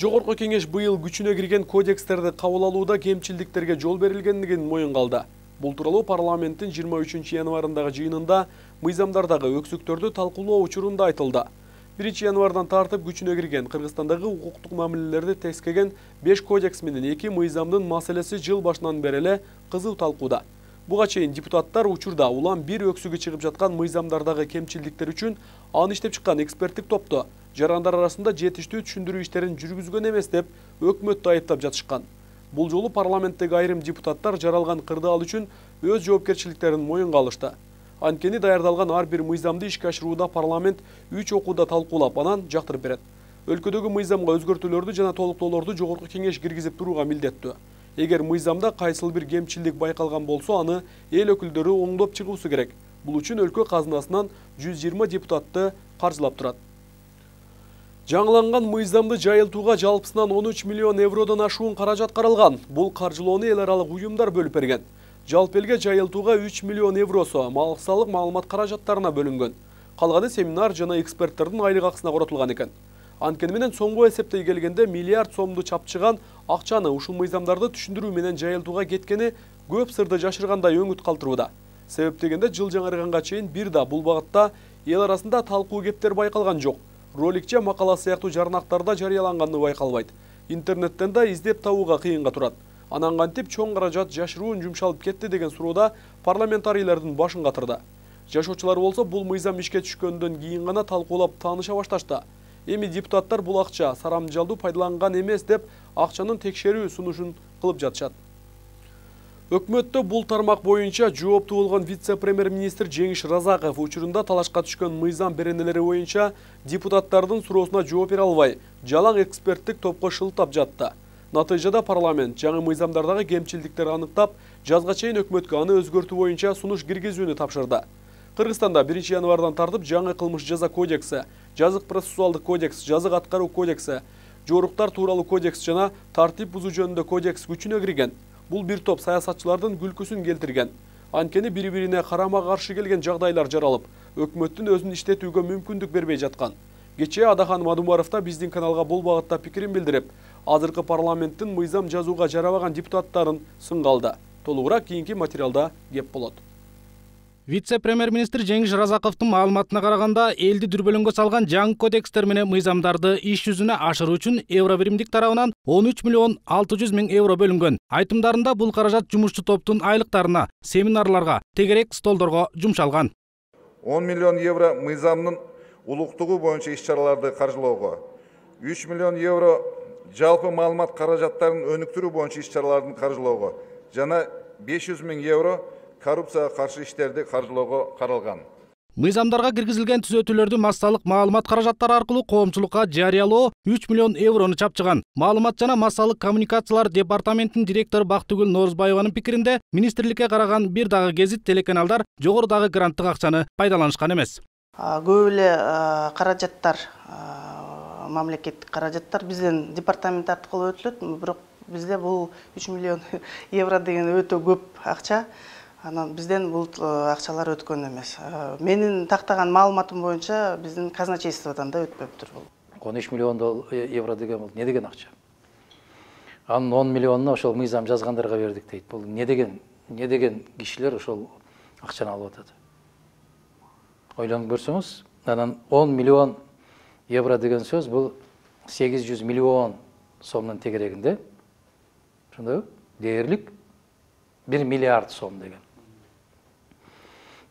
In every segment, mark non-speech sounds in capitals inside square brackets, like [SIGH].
жогорку кеңеш быйыл күчүнө кирген кодекстерди кабыл алууда кемчилдиктерге жол берилгендигин моюнга бул тууралуу парламенттин жыйырма үчүнчү январындагы жыйынында мыйзамдардагы өксүктөрдү талкуулоо учурунда айтылды. Биринчи январдан тартып күчүнө кирген кыргызстандагы укуктук мамилелерди тескеген беш кодекс менен эки мыйзамдын маселеси жыл башынан бери эле кызуу буга чейин депутаттар учурда улам бир өксүгү чыгып жаткан мыйзамдардагы кемчилдиктер үчүн аны иштеп чыккан эксперттик топту жарандар арасында жетиштүү түшүндүрүү иштерин жүргүзгөн эмес деп өкмөттү айыптап жатышкан. Бул жолу парламенттеги айрым депутаттар жаралган кырдаал үчүн өз жоопкерчиликтерин моюнга алышты. Анткени даярдалган ар бир мыйзамды ишке ашырууда парламент үч окууда талкуулап анан жактырып берет. Өлкөдөгү мыйзамга өзгөртүүлөрдү жана толуктоолорду жогорку кеңеш киргизип турууга милдеттүү. Эгер мыйзамда кайсыл бир кемчилдик байкалган болсо аны эл өкүлдөрү оңдоп чыгуусу керек. Бул үчүн өлкө жүз жыйырма депутатты каржылап турат жаңыланган мыйзамды жайылтууга жалпысынан он үч миллион евродон ашуун каражат каралган бул каржылоону эл аралык уюмдар бөлүп берген. Жалпы элге жайылтууга үч миллион евросу салык маалымат каражаттарына бөлүнгөн калганы семинар жана эксперттердин айлык акысына коротулган экен анткени менен соңку эсептей келгенде миллиард сомду чапчыган акчаны ушул мыйзамдарды түшүндүрүү менен жайылтууга кеткени көп сырды жашыргандай өңүт калтырууда. Себеп дегенде жыл жаңырганга чейин бир да бул багытта эл арасында талкуу кептер байкалган жок. Ролик же макала сыяктуу жарнактарда жарыяланганы байкалбайт. Интернеттен да издеп табууга кыйынга турат. Анан кантип чоң каражат жашыруун жумшалып кетти деген суроода парламентарийлердин башын катырды. Жашоочулар болсо бул мыйзам ишке түшкөндөн кийин гана талкуулап тааныша башташты. Эми депутаттар бул акча сарамжалдуу пайдаланган эмес деп акчанын текшерүү сунушун кылып жатышат өкмөттө бул тармак боюнча жооптуу болгон вице премьер министр жеңиш разаков учурунда талашка түшкөн мыйзам беренелери боюнча депутаттардын суроосуна жооп бере албай жалаң эксперттик топко шылтап жатты. Натыйжада парламент жаңы мыйзамдардагы кемчилдиктерди аныктап жазга чейин өкмөткө аны өзгөртүү боюнча сунуш киргизүүнү тапшырды. Кыргызстанда биринчи январдан тартып жаңы кылмыш жаза кодекси жазык процессуалдык кодекс жазык аткаруу кодекси жоруктар тууралуу кодекс жана тартип бузуу жөнүндө кодекс күчүнө кирген бул бир топ саясатчылардын күлкүсүн келтирген анткени бири бирине карама каршы келген жагдайлар жаралып өкмөттүн өзүн иштетүүгө мүмкүндүк бербей жаткан кечээ адахан мадумаров да биздин каналга бул багытта пикирин билдирип азыркы парламенттин мыйзам жазууга жарабаган депутаттарын сынга алды. Толугураак кийинки материалда кеп болот. Вице премьер министр жеңиш разаковдун маалыматына караганда элди дүрбөлөңгө салган жаңы кодекстер менен мыйзамдарды иш жүзүнө ашыруу үчүн евро биримдик тарабынан он үч миллион алты жүз миң евро бөлүнгөн айтымдарында бул каражат жумушчу топтун айлыктарына семинарларга тегерек столдорго жумшалган он миллион евро мыйзамдын улуктугу боюнча иш чараларды каржылоого үч миллион евро жалпы маалымат каражаттарын өнүктүрүү боюнча иш чаралардын каржылоого жана беш жүз миң евро коррупцияга каршы иштерди каржылоого каралган мыйзамдарга киргизилген түзөтүүлөрдү массалык маалымат каражаттары аркылуу коомчулукка жарыялоо үч миллион еврону чапчыган маалымат жана массалык коммуникациялар департаментинин директору бактыгүл норузбаеванын пикиринде министрликке караган бир дагы гезит телеканалдар жогорудагы гранттык акчаны пайдаланышкан эмес. Көп эле каражаттар мамлекеттик каражаттар бизден департамент аркылуу өтүлөт. Бирок бизде бул үч миллион [LAUGHS] евро деген өтө көп акча. Анан бизден бул э, акчалар өткөн эмес э, менин тактаган маалыматым боюнча биздин казначействодон да өтпөптүр бул он үч миллион э, евро деген бул эмне деген акча анын он миллионуну ошол мыйзам жазгандарга бердик дейт бул эмне деген эмне деген кишилер ошол акчаны алып атат ойлонуп көрсөңүз анан он миллион евро деген сөз бул сегиз жүз миллион сомдун тегерегинде ошондойбу дээрлик бир миллиард сом деген.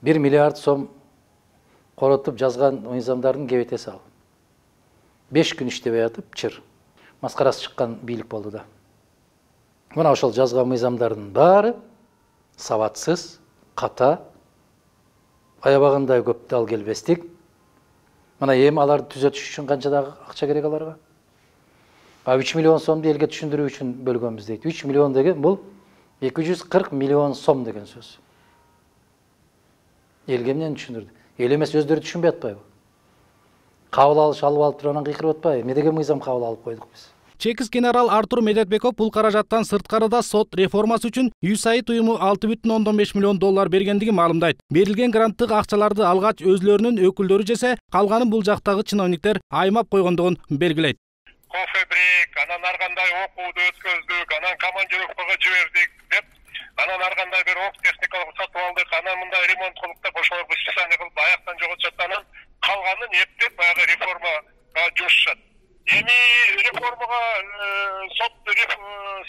Бир миллиард сом коротуп жазган мыйзамдардын кебетеси ал беш күн иштебей атып чыр маскарасы чыккан бийлик болду да мына ошол жазган мыйзамдардын баары сабатсыз ката аябагандай көп дал келбестик мына эми аларды түзөтүш үчүн канча дагы акча керек аларга а үч миллион сомду элге түшүндүрүү үчүн бөлгөнбүз дейт үч миллион деген бул эки жүз кырк миллион сом деген сөз элге эмнени түшүндүрдү. Эл эмес өздөрү түшүнбөй атпайбы? Кабыл алыш алып алып туруп анан кыйкырып атпайбы? Эмне деген мыйзам кабыл алып койдук биз. Чекис генерал артур медетбеков бул каражаттан сырткары да сот реформасы үчүн юсаид уюму алты бүтүн ондон беш миллион доллар бергендигин маалымдайт. Берилген гранттык акчаларды алгач өзүлөрүнүн өкүлдөрү жесе калганын бул жактагы чиновниктер аймап койгондугун белгилейт. Кофе брейк анан ар кандай окууду өткөздүк анан командировкага жибердик. Анан ар кандай бир ок техникалык сатып алдык анан мындай ремонт кылдык деп ошолорго списание кылып аяктан жоготушат анан калганын эптеп баягы реформага жумушушат эми реформага сот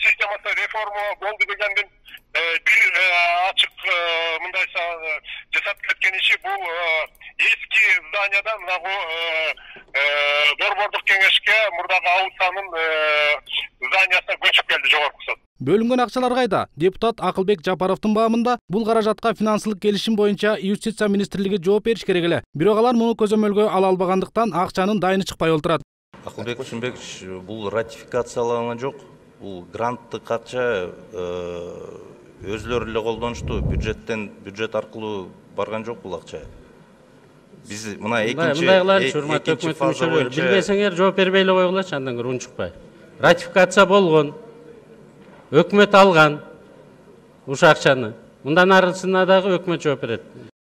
системасы реформа болду дегендин бир ачык мындайса жасап кеткен иши бул эски зданиядан мынагу борбордук кеңешке мурдагы аусанын бөлүнгөн акчалар кайда депутат акылбек жапаровдун баамында бул каражатка финансылык келишим боюнча юстиция министрлиги жооп бериш керек эле бирок алар муну көзөмөлгө ала албагандыктан акчанын дайыны чыкпай отурат акылбек усунбекович бул ратификацияланган жок бул гранттык акча өзүлөрү эле колдонушту бюджеттен бюджет аркылуу барган жок бул акча биз мына экинчи мындай кылайлычы урматтуу өкмөттүн мүчөлөрү билбесеңер жооп бербей эле койгулачы андан көрө унчукпай ратификация болгон өкмөт алган ушул акчаны. Мындан арысына дагы өкмөт жооп берет.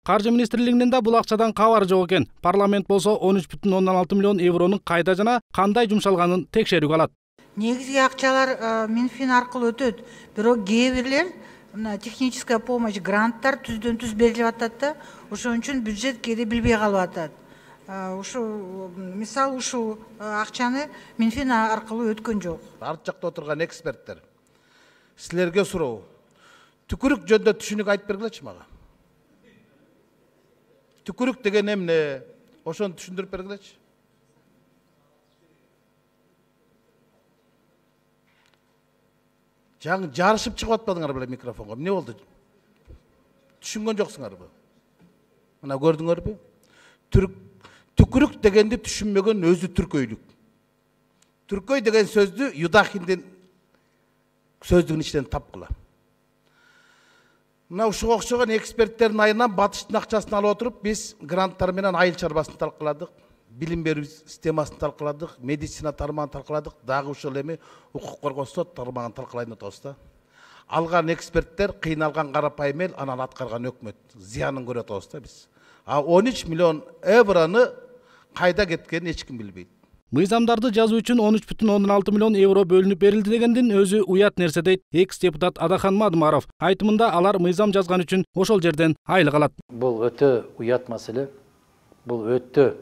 Каржы министрлигинин да бул акчадан кабары жок экен. Парламент болсо он үч бүтүн ондон алты миллион евронун кайда жана кандай жумшалганын текшерүүгө алат. Негизги акчалар минфин аркылуу өтөт. Бирок кээ бирлер мына техническая помощь гранттар түздөн түз берилип атат да ошон үчүн бюджет кээде билбей калып атат. Ушул мисалы ушул акчаны минфин аркылуу өткөн жок. Арт жакта отурган эксперттер силерге суроо түкүрүк жөнүндө түшүнүк айтып бергилечи мага түкүрүк деген эмне ошону түшүндүрүп бергилечи жаңы жарышып чыгып атпадыңар беле микрофонго эмне болду түшүнгөн жоксуңарбы мына көрдүңөрбү түкүрүк дегенди түшүнмөгөн өзү түркөйлүк түркөй деген сөздү юдахиндин сөздүгүнүн ичинен тапкыла мына ушуга окшогон эксперттердин айынан батыштын акчасын алып отуруп биз гранттар менен айыл чарбасын талкууладык билим берүү системасын талкууладык медицина тармагын талкууладык дагы ушул эми укук коргоо сот тармагын талкуулайын деп атабыз да алган эксперттер кыйналган карапайым эл анан аткарган өкмөт зыянын көрүп атабыз да биз а он үч миллион еврону кайда кеткенин эч ким билбейт мыйзамдарды жазуу үчүн он үч бүтүн ондон алты миллион евро бөлүнүп берилди дегендин өзү уят нерсе дейт экс депутат адахан мадумаров айтымында алар мыйзам жазган үчүн ошол жерден айлык алат бул өтө уят маселе. Бул өтө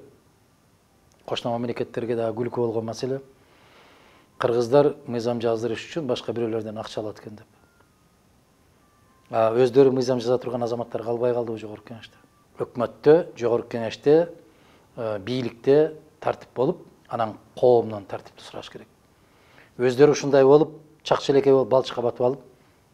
кошуна мамлекеттерге дагы күлкү болгон маселе. Кыргыздар мыйзам жаздырыш үчүн башка бирөөлөрдөн акча алат экен деп. Өздөрү мыйзам жаза турган азаматтар калбай калдыбы жогорку кеңеште. Өкмөттө жогорку кеңеште бийликте тартип болуп анан коомдон тартипти сураш керек. Өздөрү ушундай болуп чак челекей болуп балчыкка батып алып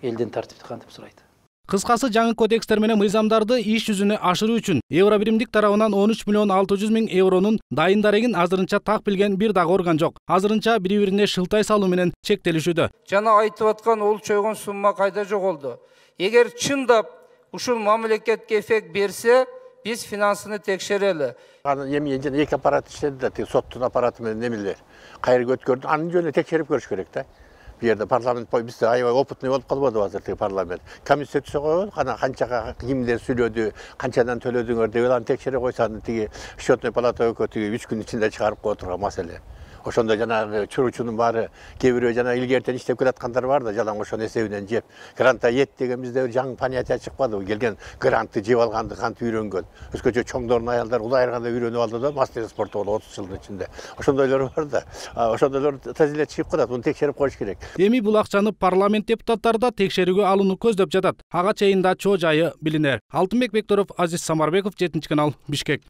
элден тартипти кантип сурайт? Кыскасы жаңы кодекстер менен мыйзамдарды иш жүзүнө ашыруу үчүн евро биримдик тарабынан он үч миллион алты жүз миң евронун дайын дарегин азырынча так билген бир дагы орган жок. Азырынча бири бирине шылтай салуу менен чектелишүүдө. Жана айтып аткан ол чойгон сумма кайда жоголду эгер чындап ушул мамлекетке эффект берсе биз финансыны текшерели анан эми жана эки аппарат иштеди да тиги соттун аппараты менен эмелер кайерге өткөрдү анын жөнүндө текшерип көрүш керек да бул жерде парламент бизде аябай опытный болуп калбадыбы азыр тиги парламент комиссия түзө коелу анан канчага кимдер сүйлөдү канчадан төлөдүңөр деп аны текшере койсо аны тиги счетный палата өкү тиги үч күн ичинде чыгарып кое турган маселе ошондо жанагы чуручунун баары кээ бирөө жана илгертен иштеп келаткандар бар да жалаң ошонун эсебинен жеп грантта ет деген бизде жаңы понятие чыкпадыбы келген грантты жеп алганды кантип үйрөнгөн өзгөчө чоңдордун аялдары улай айырганда үйрөнүп алды да мастер спорта болуп отуз жылдын ичинде ошондойлор бар да ошондойлор тез эле чыгып калат муну текшерип коюш керек эми бул акчаны парламент депутаттары да текшерүүгө алууну көздөп жатат ага чейин да чоо жайы билинер алтынбек бектуров азиз самарбеков жетинчи канал бишкек